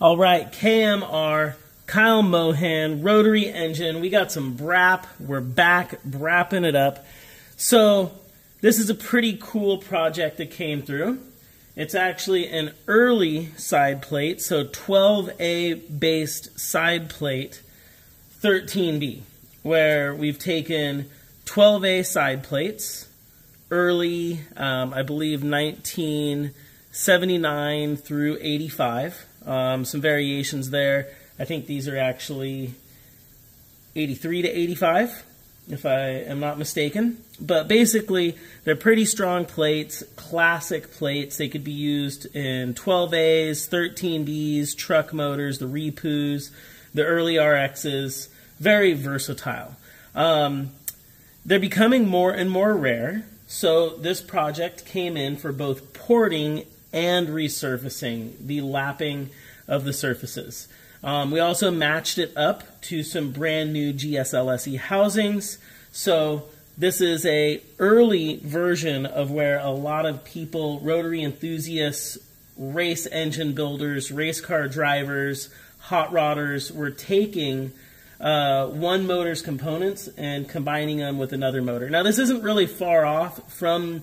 All right, KMR, Kyle Mohan, rotary engine. We got some brap. We're back, brapping it up. So, this is a pretty cool project that came through. It's actually an early side plate, so 12A based side plate 13B, where we've taken 12A side plates, early, um, I believe 1979 through 85 um, some variations there. I think these are actually 83 to 85, if I am not mistaken. But basically, they're pretty strong plates, classic plates. They could be used in 12As, 13Bs, truck motors, the Repus, the early RXs. Very versatile. Um, they're becoming more and more rare. So this project came in for both porting and resurfacing, the lapping of the surfaces. Um, we also matched it up to some brand new GSLSE housings. So this is a early version of where a lot of people, rotary enthusiasts, race engine builders, race car drivers, hot rodders were taking uh, one motor's components and combining them with another motor. Now this isn't really far off from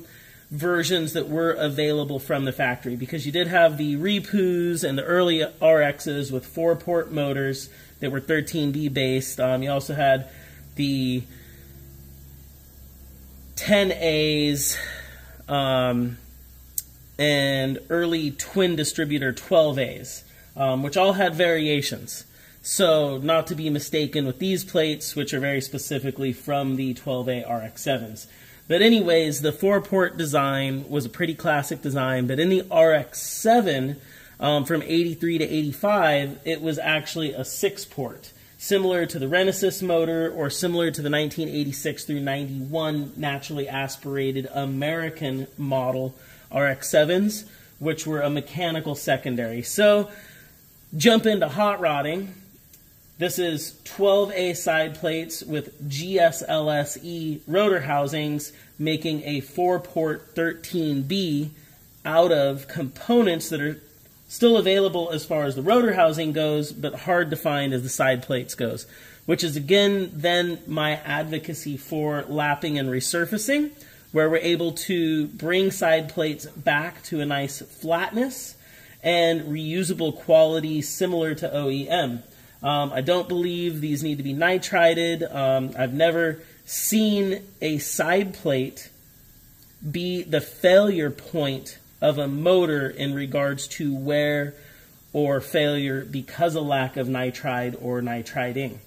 versions that were available from the factory because you did have the Repus and the early RXs with four port motors that were 13B based. Um, you also had the 10As um, and early twin distributor 12As, um, which all had variations. So, not to be mistaken with these plates, which are very specifically from the 12A RX7s. But anyways, the four port design was a pretty classic design. But in the RX-7 um, from 83 to 85, it was actually a six port, similar to the Renesis motor or similar to the 1986 through 91 naturally aspirated American model RX-7s, which were a mechanical secondary. So jump into hot rodding. This is 12A side plates with GSLSE rotor housings, making a 4 port 13B out of components that are still available as far as the rotor housing goes, but hard to find as the side plates goes. Which is again then my advocacy for lapping and resurfacing, where we're able to bring side plates back to a nice flatness and reusable quality similar to OEM. Um, I don't believe these need to be nitrided. Um, I've never seen a side plate be the failure point of a motor in regards to wear or failure because of lack of nitride or nitriding.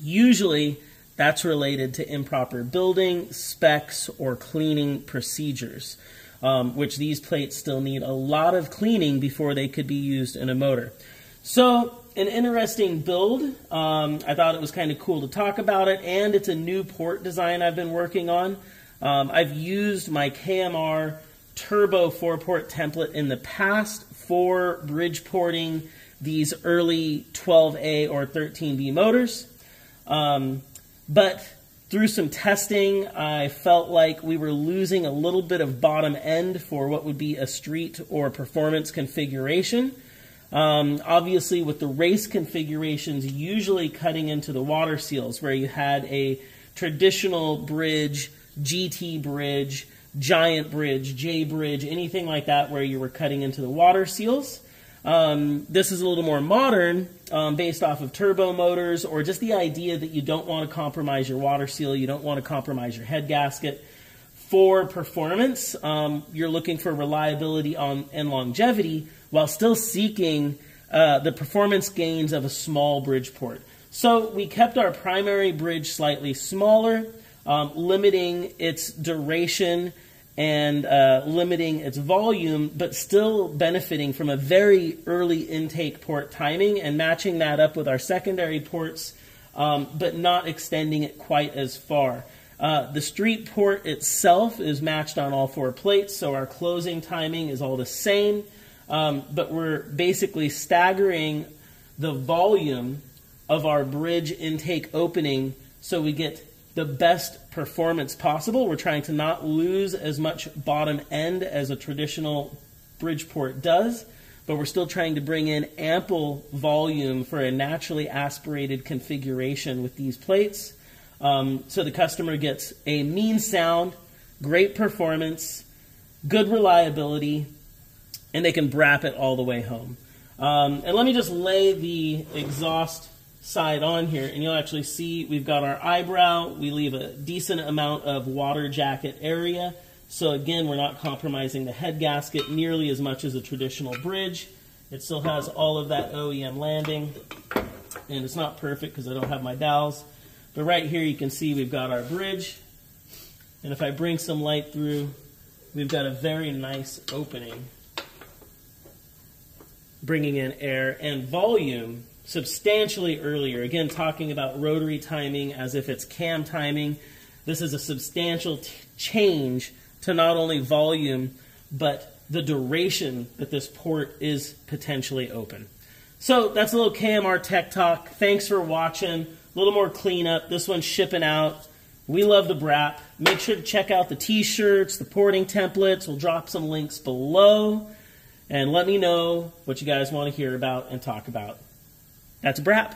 Usually, that's related to improper building, specs, or cleaning procedures, um, which these plates still need a lot of cleaning before they could be used in a motor. So, an interesting build. Um, I thought it was kind of cool to talk about it, and it's a new port design I've been working on. Um, I've used my KMR Turbo 4 port template in the past for bridge porting these early 12A or 13B motors. Um, but through some testing, I felt like we were losing a little bit of bottom end for what would be a street or performance configuration. Um, obviously, with the race configurations, usually cutting into the water seals, where you had a traditional bridge, GT bridge, giant bridge, J bridge, anything like that, where you were cutting into the water seals. Um, this is a little more modern, um, based off of turbo motors, or just the idea that you don't want to compromise your water seal, you don't want to compromise your head gasket. For performance, um, you're looking for reliability on and longevity while still seeking uh, the performance gains of a small bridge port. So we kept our primary bridge slightly smaller, um, limiting its duration and uh, limiting its volume, but still benefiting from a very early intake port timing and matching that up with our secondary ports, um, but not extending it quite as far. Uh, the street port itself is matched on all four plates, so our closing timing is all the same. Um, but we're basically staggering the volume of our bridge intake opening so we get the best performance possible. We're trying to not lose as much bottom end as a traditional bridge port does, but we're still trying to bring in ample volume for a naturally aspirated configuration with these plates. Um, so the customer gets a mean sound, great performance, good reliability, and they can brap it all the way home. Um, and let me just lay the exhaust side on here, and you'll actually see we've got our eyebrow. We leave a decent amount of water jacket area. So again, we're not compromising the head gasket nearly as much as a traditional bridge. It still has all of that OEM landing, and it's not perfect because I don't have my dowels. But right here you can see we've got our bridge, and if I bring some light through, we've got a very nice opening, bringing in air and volume substantially earlier. Again, talking about rotary timing as if it's cam timing. This is a substantial change to not only volume, but the duration that this port is potentially open. So that's a little KMR Tech Talk. Thanks for watching. A little more cleanup. This one's shipping out. We love the BRAP. Make sure to check out the t-shirts, the porting templates. We'll drop some links below. And let me know what you guys want to hear about and talk about. That's a BRAP.